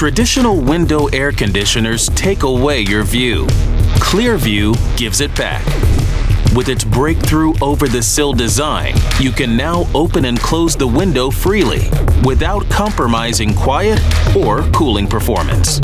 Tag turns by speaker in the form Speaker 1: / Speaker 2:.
Speaker 1: Traditional window air conditioners take away your view. Clearview gives it back. With its breakthrough over-the-sill design, you can now open and close the window freely without compromising quiet or cooling performance.